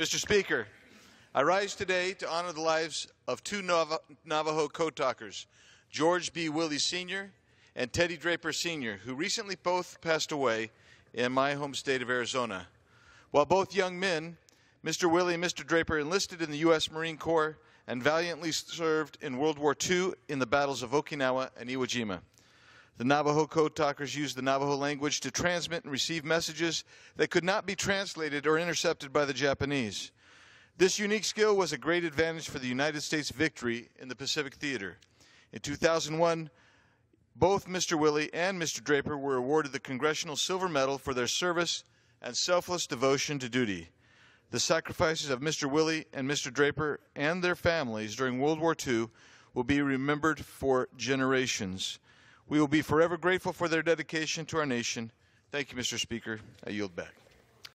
Mr. Speaker, I rise today to honor the lives of two Nav- Navajo code talkers, George B. Willie Sr. and Teddy Draper Sr., who recently both passed away in my home state of Arizona. While both young men, Mr. Willie and Mr. Draper enlisted in the U.S. Marine Corps and valiantly served in World War II in the battles of Okinawa and Iwo Jima. The Navajo code talkers used the Navajo language to transmit and receive messages that could not be translated or intercepted by the Japanese. This unique skill was a great advantage for the United States victory in the Pacific Theater. In 2001, both Mr. Willie and Mr. Draper were awarded the Congressional Silver Medal for their service and selfless devotion to duty. The sacrifices of Mr. Willie and Mr. Draper and their families during World War II will be remembered for generations. We will be forever grateful for their dedication to our nation. Thank you, Mr. Speaker. I yield back.